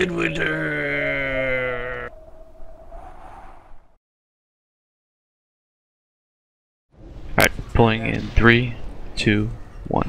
Midwinter. Alright, pulling in three, two, one.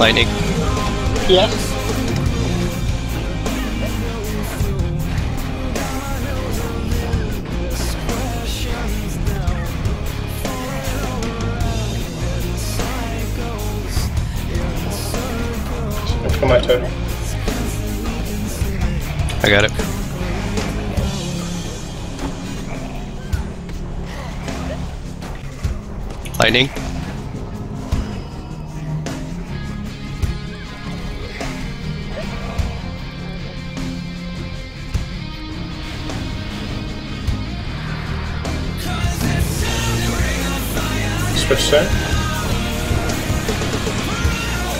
Lightning. Yes. For my total. I got it. Lightning. Switch.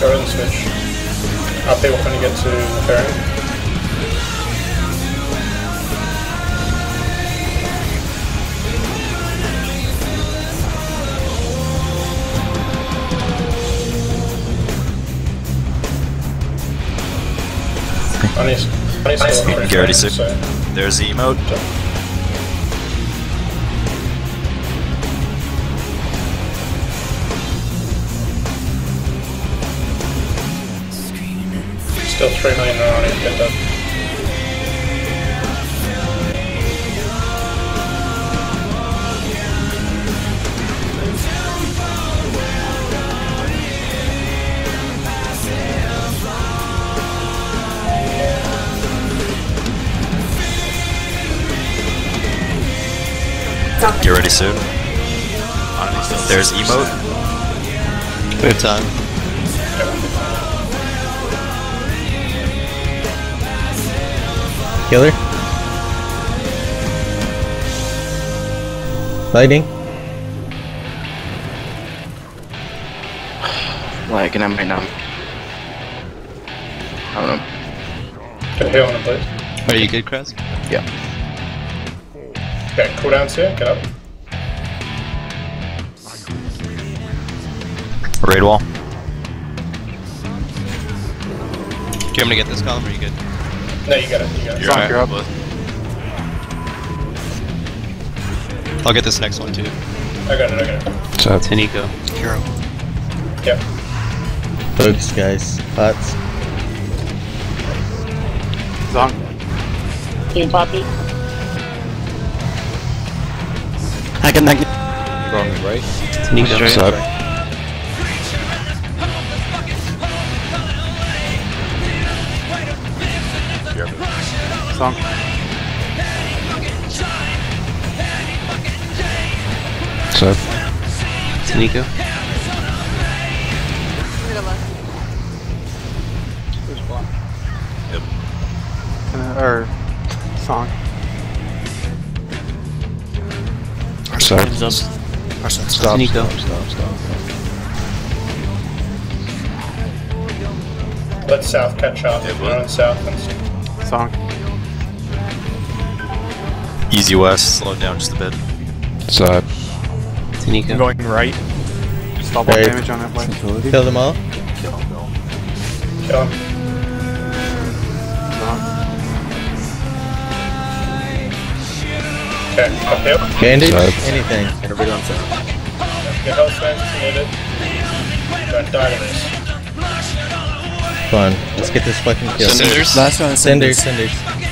Go ahead and switch. Here when you get to the honey still on Garrity so- There's the emote. Still 3 million on it, get that. Get ready soon. There's emote. We have time. Killer. Lightning. Lagging, I might not. I don't know. Get a heal on it, please. Are you good, Krez? Yeah. Okay, cooldowns here, get up. Raid wall. Do you want me to get this column or are you good? No, you got it, you got it. You're Zonk, you're up. I'll get this next one too. I got it, I got it. So to Nico. Yep. Focus, guys. Pots. Zonk. Team Poppy. I can make Wrong right. To What's up? Zonk. What's up? To Nico. Uh, or Zonk. What's up? To Nico. Let south catch up. We're on south and Zonk. Easy west. Slow down just a bit. What's up? To Nico. Going right. Stop all Right. damage on that way. Kill them all. kill him. Zonk. Okay, up here. Bandage. Side. Anything. Get health stands if you need it. Don't die to this. Come. Let's get this fucking kill. Cinders. Last one. Cinders. Cinders. Cinders.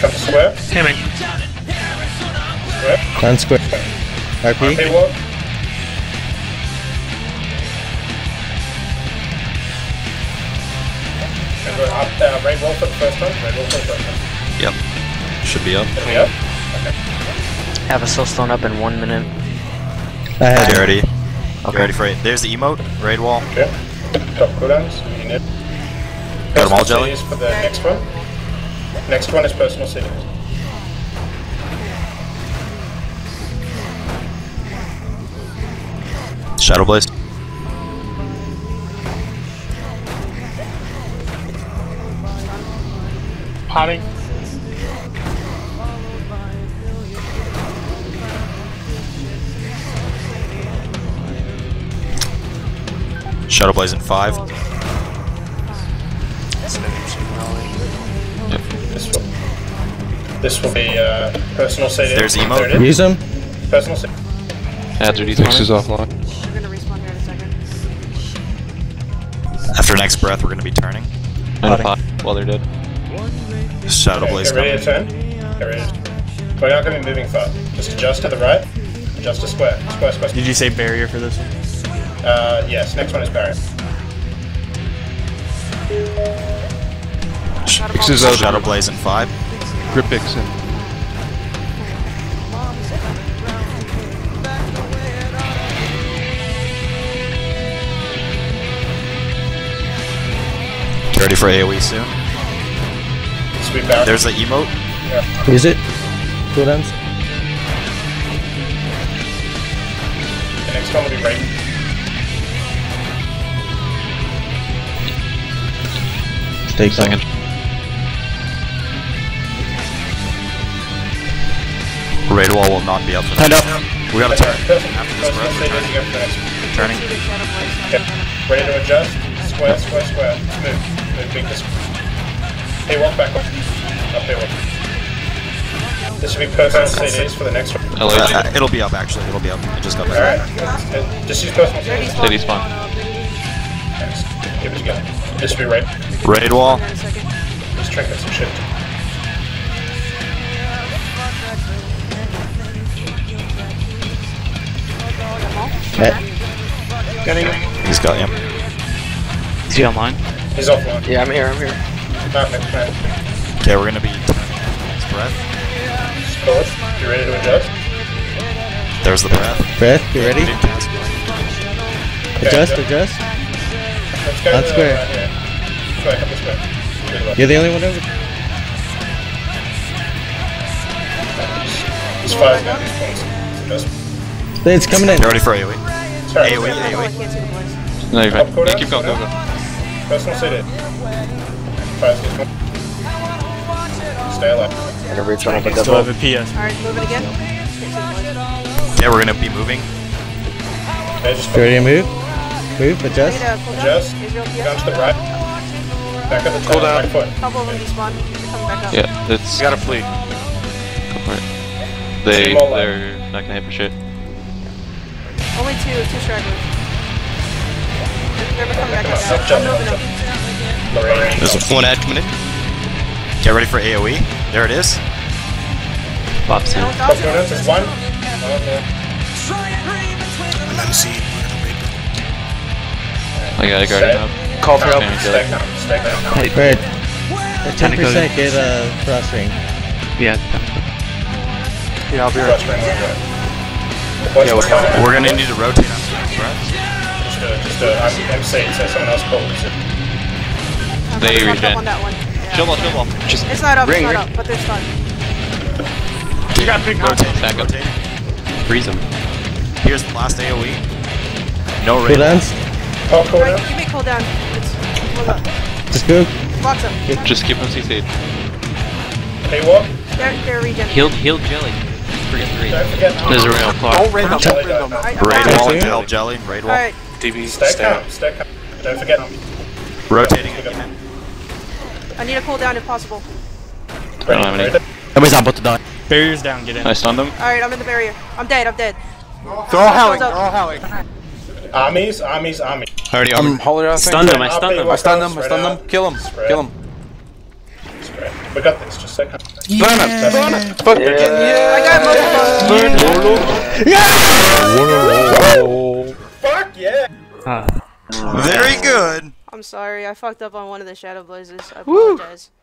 Come to square. Hamming. Square. On square. RP. RP walk. And we're up, uh, raid wall for the first one. Raid wall for the first one. Yep. Should be up. Are we up? Have a soulstone up in one minute. I had Get ready. Okay. Get ready for it. There's the emote. Raid wall. Okay. Top cooldowns. We need Got 'em all, Personal Jelly? For the next one. Next one is personal CDs. Shadow Blaze. Potting. Shadow Blaze in five. This will be uh, personal CD. There's emote. There. Use them. Personal CD. Ads are Fix is despawning. offline. We're gonna respawn here in a second. After next breath, we're gonna be turning. And a pot while they're dead. Shadow Okay, Blaze get ready to coming. turn. Get ready to We're not going to be moving far. Just adjust to the right. Adjust to square. Square, square. Did you say barrier for this one? Uh, yes, next one is barrier. Fix is out. Shadow Blaze in five. Grip picks in. Ready for AoE soon. Sweep barrier. There's the emote. Use it. Cooldowns. The next one will be right. Take Second. Raid wall will not be up for Hand that. up. We gotta turn. After this breath, we're turning. go for the next one. Turning. See the shadow blaze. Okay. Ready to adjust. Square, square, square. Move. Move big this Hey, walk back up. Up here, walk. This will be personal CDs for the next one. LA. Uh, it'll be up actually. It'll be up. I just got Alright. back. Uh, Just use personal Ready CDs. Steady spawn. Give it a go. This will be right. Raid wall. Here in a second. Just trinkets and shit. Eh, He's got him. Is he online? He's offline. Yeah, I'm here. I'm here. Not next. Okay, we're gonna be turning. Next breath. Just. You ready to adjust? There's the breath. Breath. Get ready. Didn't. Adjust. Adjust. Let's go On to square. right here. Square, come this way. Good luck. You're the only one over. He's five now. These points. Adjust. It's coming in. Get ready for AoE. Sorry. AoE, AoE. can't see the blaze. No, you're Up, fine. go Yeah, keep going. go Go, go. Personal CD. Five, six, one. Stay alive. Gonna reach on up a Still have a PS. Alright, moving again. Can't see the blaze. Okay, we're gonna be moving. Okay, just You ready to move? Move. Adjust. Need a cooldown. Adjust. Israel Down to the right. Back at the top. Cooldown. Right foot. Couple of them despawn. Coming back up. Yeah, it's. Gotta flee. Go for it. They, Two more left. they're not gonna hit for shit. Only two, two stragglers. They're coming back up now. I'm moving jump. There's one ad coming in. Get ready for AoE. There it is. Pops in. No, Top thousand. cooldowns is one. One. I got a guardian up. Call for help. Okay, Stay good. calm. Stay. Hey, Red. At Kinda 10% get a frost ring. yeah. Yeah, I'll be right. ring, rush ring. What's Yeah, we're? We're gonna need to rotate after next breath. Just do it. Just do it. I'm MC, so someone else calls it. They fucked up regen. on that one. Yeah. Chill ball, chill ball. Just It's not up, ring, it's not ring. up, but they're stunned. You got big Rotate. Back up. Rotate. freeze them. Here's the last AoE. No raid. Oh, Cooldowns. Pop cooldown. Right, give me cooldown. It's, hold up. Just move. Box them. Just keep them CC'd. Hey, what? They're, they're regen. Heal, heal jelly. Forget the Don't forget. There's a real clock. Don't raid them. Jelly Don't raid them. Raid wall into Hell Jelly. Raid wall. Alright, DB, Stay stay calm. Stay calm. Don't forget. them. Rotating again. I need a cooldown if possible. I don't have any. Ready? Somebody's about to die. Barrier's down, get in. I stunned them. Alright, I'm in the barrier. I'm dead, I'm dead. They're all howling. Goes They're all howling. Armies, armies, armies. Already I'm holding out. Stunned him, I stunned hey, him. walk I stunned them. I stunned them. Kill them. Kill them. I got this, just a second. Burn up. Burn it! Fuck yeah. Yeah. I got motherfucker! Burn it! Yeah! Fuck yeah! Very good! I'm sorry, I fucked up on one of the Shadow Blazes. I apologize. Woo.